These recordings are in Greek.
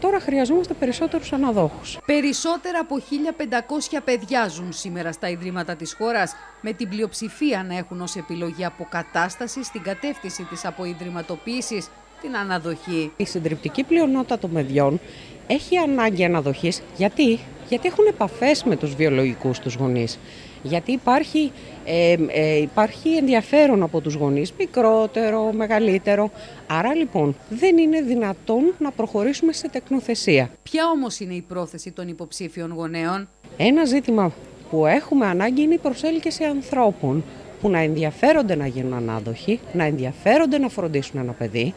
Τώρα χρειαζόμαστε περισσότερους αναδόχους. Περισσότερα από 1.500 παιδιά ζουν σήμερα στα ιδρύματα της χώρας, με την πλειοψηφία να έχουν ως επιλογή αποκατάσταση στην κατεύθυνση της αποϊδρυματοποίησης, την αναδοχή. Η συντριπτική πλειονότητα των παιδιών έχει ανάγκη αναδοχής. Γιατί, Γιατί έχουν επαφές με τους βιολογικούς τους γονείς. Γιατί υπάρχει, ε, ε, υπάρχει ενδιαφέρον από τους γονείς, μικρότερο, μεγαλύτερο. Άρα λοιπόν δεν είναι δυνατόν να προχωρήσουμε σε τεκνοθεσία. Ποια όμως είναι η πρόθεση των υποψήφιων γονέων; Ένα ζήτημα που έχουμε ανάγκη είναι η προσέλκυση ανθρώπων που να ενδιαφέρονται να γίνουν ανάδοχοι, να ενδιαφέρονται να φροντίσουν ένα παιδί,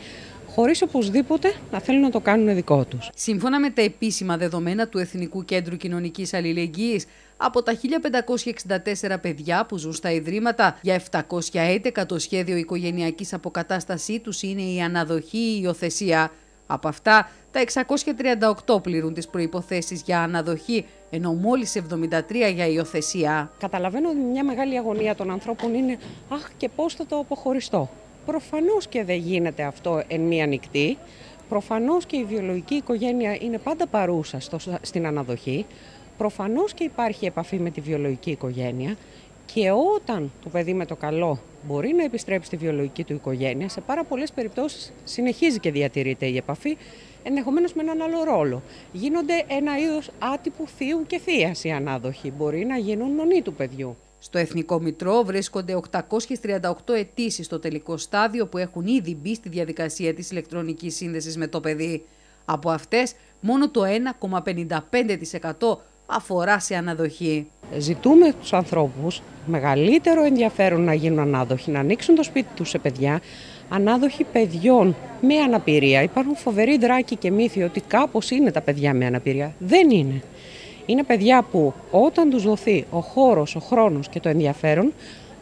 χωρίς οπωσδήποτε να θέλουν να το κάνουν δικό τους. Σύμφωνα με τα επίσημα δεδομένα του Εθνικού Κέντρου Κοινωνικής Αλληλεγγύης, από τα 1564 παιδιά που ζουν στα Ιδρύματα, για 711 το σχέδιο οικογενειακής αποκατάστασής τους είναι η αναδοχή ή η υιοθεσία. Από αυτά, τα 638 πληρούν τις προϋποθέσεις για αναδοχή, ενώ μόλις 73 για υιοθεσία. Καταλαβαίνω ότι μια μεγάλη αγωνία των ανθρώπων είναι «Αχ, και πώς θα το αποχωριστώ». Προφανώς και δεν γίνεται αυτό εν μία νυχτή. Προφανώς και η βιολογική οικογένεια είναι πάντα παρούσα στο, στην αναδοχή. Προφανώς και υπάρχει επαφή με τη βιολογική οικογένεια και όταν το παιδί με το καλό μπορεί να επιστρέψει στη βιολογική του οικογένεια, σε πάρα πολλές περιπτώσεις συνεχίζει και διατηρείται η επαφή, ενδεχομένως με έναν άλλο ρόλο. Γίνονται ένα είδος άτυπου θείου και θείας οι ανάδοχοι. Μπορεί να γίνουν νονοί του παιδιού. Στο Εθνικό Μητρό βρίσκονται 838 αιτήσεις στο τελικό στάδιο που έχουν ήδη μπει στη διαδικασία της ηλεκτρονικής σύνδεσης με το παιδί. Από αυτές, μόνο το 1,55% αφορά σε αναδοχή. Ζητούμε τους ανθρώπους μεγαλύτερο ενδιαφέρον να γίνουν ανάδοχοι, να ανοίξουν το σπίτι τους σε παιδιά, ανάδοχοι παιδιών με αναπηρία. Υπάρχουν φοβεροί δράκοι και μύθοι ότι κάπως είναι τα παιδιά με αναπηρία. Δεν είναι. Είναι παιδιά που όταν τους δοθεί ο χώρος, ο χρόνος και το ενδιαφέρον,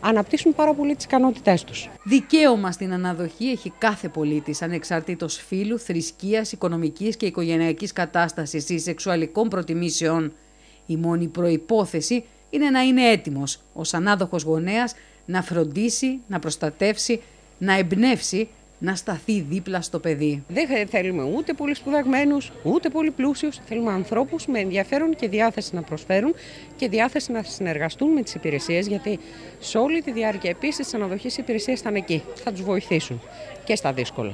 αναπτύσσουν πάρα πολύ τις ικανότητές τους. Δικαίωμα στην αναδοχή έχει κάθε πολίτης, ανεξαρτήτως φύλου, θρησκείας, οικονομικής και οικογενειακής κατάστασης ή σεξουαλικών προτιμήσεων. Η μόνη προϋπόθεση είναι να είναι έτοιμος ως ανάδοχος γονέας να φροντίσει, να προστατεύσει, να εμπνεύσει να σταθεί δίπλα στο παιδί. Δεν θέλουμε ούτε πολύ σπουδαγμένους, ούτε πολύ πλούσιους. Θέλουμε ανθρώπους με ενδιαφέρον και διάθεση να προσφέρουν και διάθεση να συνεργαστούν με τις υπηρεσίες, γιατί σε όλη τη διάρκεια επίσης της αναδοχής οι υπηρεσίες ήταν εκεί. Θα τους βοηθήσουν και στα δύσκολα.